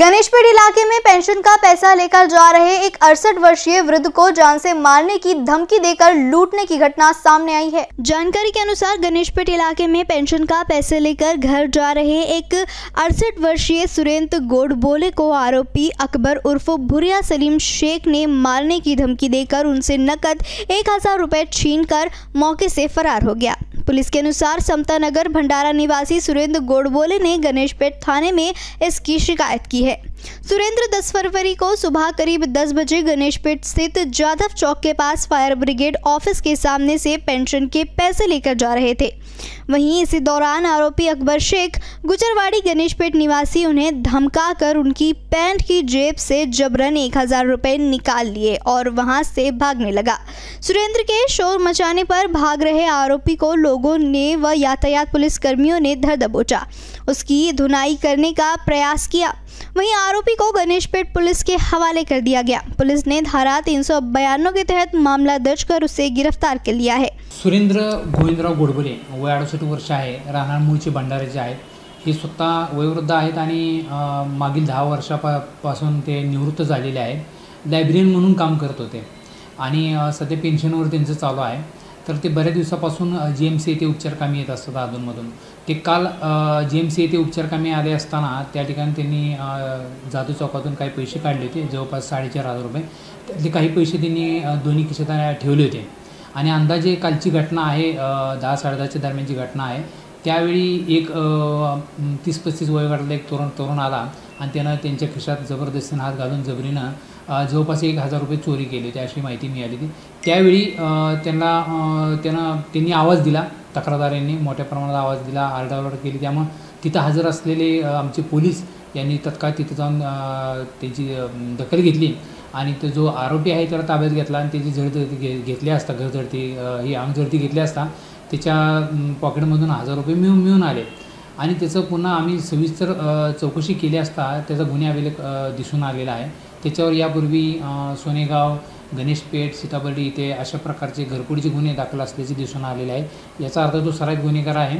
गणेशपेट इलाके में पेंशन का पैसा लेकर जा रहे एक अड़सठ वर्षीय वृद्ध को जान से मारने की धमकी देकर लूटने की घटना सामने आई है। जानकारी के अनुसार गणेशपेट इलाके में पेंशन का पैसे लेकर घर जा रहे एक अड़सठ वर्षीय सुरेंद्र गोडबोले को आरोपी अकबर उर्फ़ भुरिया सलीम शेख ने मारने की धमकी देकर उनसे नकद एक हज़ार छीन कर मौके से फरार हो गया। पुलिस के अनुसार समता नगर, भंडारा निवासी सुरेंद्र गोडबोले ने गणेशपेट थाने में इसकी शिकायत की है। सुरेंद्र 10 फरवरी को सुबह करीब 10 बजे गणेशपेट स्थित जाधव चौक के पास फायर ब्रिगेड ऑफ़िस के सामने से पेंशन के पैसे लेकर जा रहे थे। वहीं इसी दौरान आरोपी अकबर शेख, गुजरवाड़ी गणेशपेट निवासी उन्हें धमका कर उनकी पैंट की जेब से जबरन एक हज़ार रुपये निकाल लिए और वहाँ से भागने लगा। सुरेंद्र के शोर मचाने पर भाग रहे आरोपी को लोगों ने व यातायात पुलिसकर्मियों ने धर दबोचा। उसकी धुनाई करने का प्रयास किया। वहीं आरोपी को गणेशपेट पुलिस के हवाले कर दिया गया। पुलिस ने धारा तीन के तहत मामला दर्ज कर उसे गिरफ्तार कर लिया है। सुरेंद्र गोविंदराव गोडबोले वय अडुसष्ट वर्ष आहे राहणार मूळचे भंडाऱ्याचे आहेत. हे स्वतः वयोवृद्ध आहेत आणि मागील दहा वर्षापासून ते निवृत्त झालेले आहेत. लायब्ररीन म्हणून काम करत होते. आणि सध्या पेन्शनवर त्यांचं चालू आहे. तर ते बऱ्याच दिवसापासून जी एम सी येथे उपचारकामी येत असतात अधूनमधून. ते काल जी एम सी येथे उपचारकामी आले असताना त्या ठिकाणी त्यांनी जादू चौकातून काही पैसे काढले होते जवळपास साडेचार हजार रुपये. त्यातले काही पैसे त्यांनी दोन्ही खिशात ठेवले होते. आणि अंदाजे कालची घटना आहे दहा साडेदहाच्या दरम्यानची घटना आहे त्यावेळी एक तीस पस्तीस वयोगटातला एक तरुण तरुण आला आणि त्यानं त्यांच्या खिशात जबरदस्तीनं हात घालून जबरीनं जवळपास एक हजार रुपये चोरी केली होती अशी माहिती मिळाली होती. त्यावेळी त्यांना त्यांना त्यांनी आवाज दिला तक्रारदारांनी मोठ्या प्रमाणात आवाज दिला आरडाओरड केली. त्यामुळं तिथं हजर असलेले आमचे पोलीस यांनी तत्काळ तिथं जाऊन त्याची दखल घेतली आणि तो जो आरोपी आहे त्याला ताब्यात घेतला आणि त्याची झडती घे घेतली असता घरझडती ही अंगझडती घेतली असता त्याच्या पॉकेटमधून हजार रुपये मिळून मिळून आले. आणि त्याचं पुन्हा आम्ही सविस्तर चौकशी केली असता त्याचा गुन्हे अभिलेख दिसून आलेला आहे. त्याच्यावर यापूर्वी सोनेगाव गणेशपेठ सीताबर्डी इथे अशा प्रकारचे घरपोडीचे गुन्हे दाखल असल्याचे दिसून आलेले आहे याचा अर्थ तो सराईत गुन्हेगार आहे.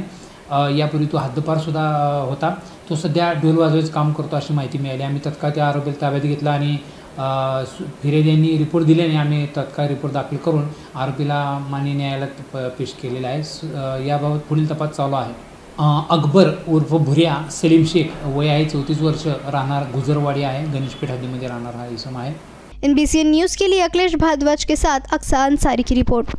यापूर्वी तो हद्दपारसुद्धा होता. तो सध्या ढोल वाजवायचं काम करतो अशी माहिती मिळाली. आम्ही तत्काळ त्या आरोपीला ताब्यात घेतला आणि फिरेद फिर्यादी यांनी रिपोर्ट दिल्याने आम्ही तत्काळ रिपोर्ट दाखल करून आरोपीला मान्य न्यायालयात प- पेश केलेला आहे. याबाबत पुढील तपास चालू आहे. अकबर उर्फ भुर्या सलीम शेख वय आहे चौतीस वर्ष राहणार गुजरवाडी आहे गणेशपीठ हद्दीमध्ये राहणार हा इसम आहे. एन न्यूज़ के लिए अखिलेश भारद्वाज के साथ अक्सा अंसारी की रिपोर्ट.